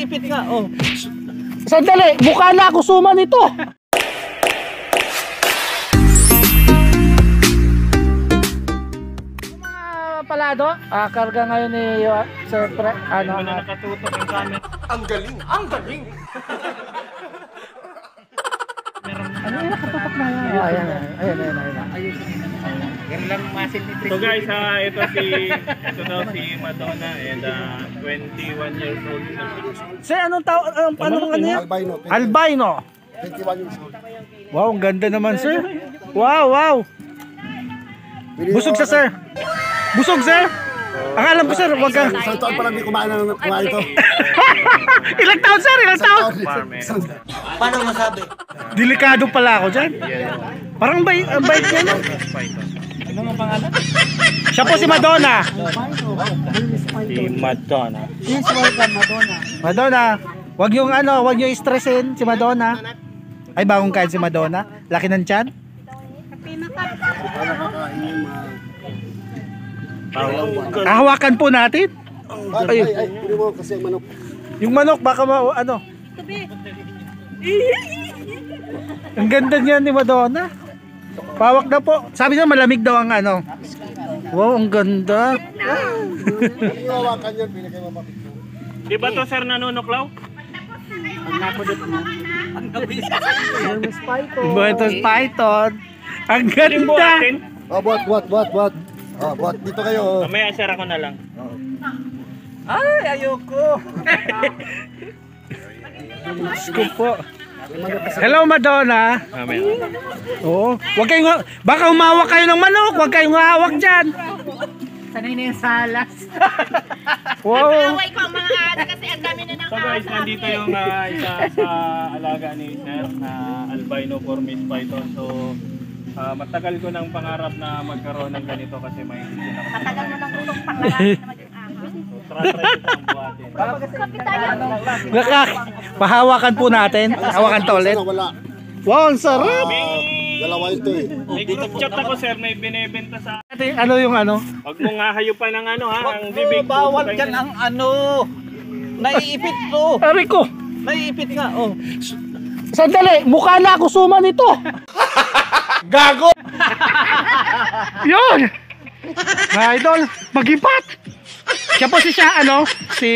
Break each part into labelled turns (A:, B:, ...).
A: Naiipit nga, oh.
B: Sandali, mukha na ako suma nito. Palado, ah, karga ngayon ni uh, Sir Pre, ano,
A: Ano na nakatutok yung camera.
C: Ang galing! Ang galing!
B: Ano yung nakatutok na yan? Oh, ayan, ayan, ayan, ayan, ayan.
A: Yan lang masin ni So guys, ah, ito si ito daw si Madonna and ah, 21 years old na siya.
B: Sir, anong tao, anong, anong ano yan?
C: Albino,
B: Albino.
C: 21 years old.
B: Wow, ang ganda naman, sir. Wow, wow. Busog sa sir. Busog, sir. Ang alam ko, sir, wag ka.
C: Isang taon pa lang di kumain ng kumain ito.
B: Ilang taon, sir? Ilang taon?
C: Paano masabi?
B: Delikado pala ako dyan. Parang bay, ang bait niya, no?
A: Ano ang pangalan?
B: Siya po si Madonna.
A: Si Madonna.
B: Madonna. Wag yung ano, wag yung stressin si Madonna. Ay, bagong kain si Madonna. Laki ng tiyan.
C: Paano mga...
B: Hahawakan po natin.
C: Ay, ay, ay, hindi mo kasi ang manok.
B: Yung manok, baka ma, ano. Ang ganda niya ni Madonna. Pawak na po. Sabi niya malamig daw ang ano. Wow, ang ganda.
C: Hindi mo hawakan yun, pinagay mo mapit.
A: Di ba to sir nanunuklaw?
B: Buetos Python. Ang
A: Galing po
B: ganda.
A: atin.
C: Oh, buat, buat, buat, buat. Oh, buat, dito kayo. oh.
A: Mamaya share ako na lang.
B: Ay, ayoko. Ko po. Hello Madonna.
A: Mamaya.
B: Oo. Huwag kayong baka humawak kayo ng manok, huwag kayong hawak diyan.
D: Sanay na yung salas.
B: Wow.
E: Away ko ang mga ate kasi ang dami na ng
A: So guys, nandito yung ah, isa sa alaga ni Sir na albino Burmese python. So ah, matagal ko ng pangarap na magkaroon ng ganito kasi may hindi na ako.
E: Matagal mo nang utong pangarap na maging ama.
A: So try-try ko ang buhatin.
E: Kapit tayo.
B: Nakak pahawakan po natin. Hawakan to ulit.
C: Wala.
B: Wow, ang sarap.
C: Dalawa ito eh.
A: May group chat ako sir, may binebenta sa
B: Ate, Ano yung ano?
A: Huwag mong hahayupan ng ano ha, ang bibig.
D: Bawal dyan ang ano. Naiipit to.
B: Ari ko.
D: Naiipit nga, oh.
B: Sandali, mukha na ako suma nito. Gago. Yun. Mga idol, magipat. Siya po si siya, ano? Si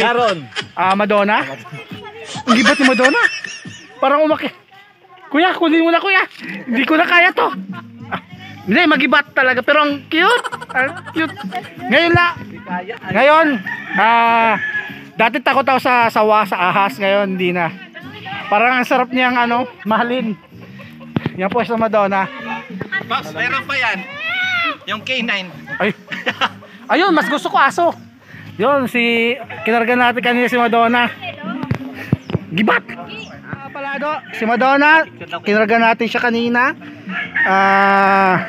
D: Sharon.
B: ah, Madonna. Ang gibat ni Madonna. Parang umaki. Kuya, kunin mo na kuya. Hindi ko na kaya to. Ah, hindi, magibat talaga. Pero ang cute. Ang cute. Ngayon la. Ngayon, ah, dati takot ako sa sawa, sa ahas. Ngayon, hindi na. Parang ang sarap niyang ano, mahalin. Yan po sa Madonna.
D: Boss, meron pa yan. Yung K9.
B: Ay. Ayun, mas gusto ko aso. Yun, si kinarga natin kanina si Madonna. Gibat. Palado, si Madonna, kinarga natin siya kanina. Ah,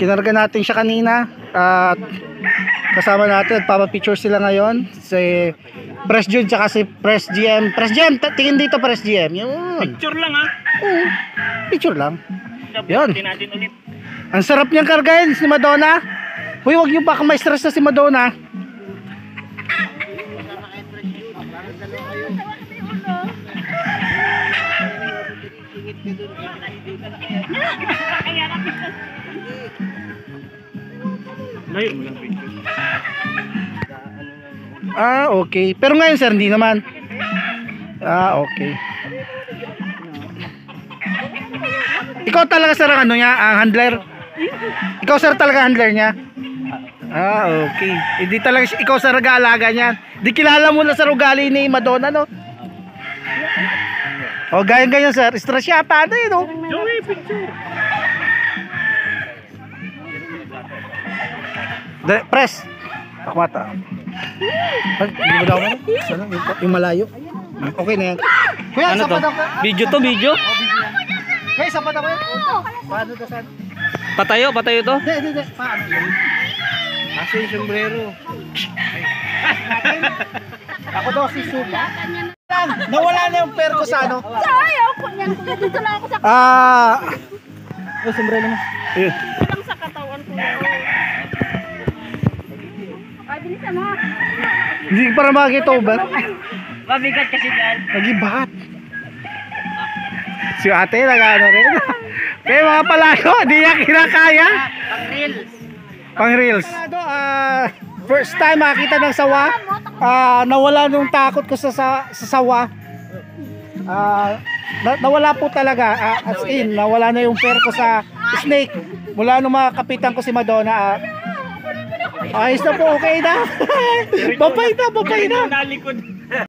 B: kinarga natin siya kanina at kasama natin nagpapa-picture sila ngayon si Press Jun tsaka si Press GM. Press GM, ta- tingin dito Press GM. Yun.
A: Picture lang ha.
B: Oo, picture lang. Yun.
A: Natin ulit.
B: Ang sarap niyang kargahin si Madonna. Uy, wag niyo baka may stress na si Madonna.
A: Layo mo lang picture.
B: Ah, okay. Pero ngayon sir, hindi naman. Ah, okay. Ikaw talaga sir ang ano niya, ang handler. Ikaw sir talaga handler niya. Ah, okay. Hindi talaga siya- ikaw sir nag-aalaga niyan. Di kilala mo na sa ugali ni Madonna, no? O, ganyan ganyan sir. Stress yata na yun, no?
A: Joey, picture.
B: Dali, press. Ako mata. Ay, hindi mo daw ano? Sana, yung, yung malayo. Okay na yan. Kuya, ano ako.
D: Video to, video.
B: Kuya, sapat ako yan. Paano to saan?
D: Patayo, patayo to.
B: Hindi, hindi, hindi. Paano?
D: Asa yung sombrero?
B: Ako daw si Supa. Nawala na yung per ko sa ano.
E: Ayaw ko niyan. kuya. Dito lang ako sa
B: Ah. Oh, sombrero mo. Ayun.
E: lang sa katawan ko. Ay, bilisan mo.
B: Hindi para makakita ba?
D: Mabigat kasi yan.
B: Nagibat. Si ate nag-ano rin. Kaya mga palago, di niya kinakaya.
D: Pang reels.
B: Pang reels. ah, first time makita ng sawa. Ah, nawala nung takot ko sa, sa, sa sawa. Ah, na, nawala po talaga. ah, as in, nawala na yung fear ko sa snake. Mula nung mga kapitan ko si Madonna. ah, ayos na po, okay na. babay na, babay na.
A: Nalikod.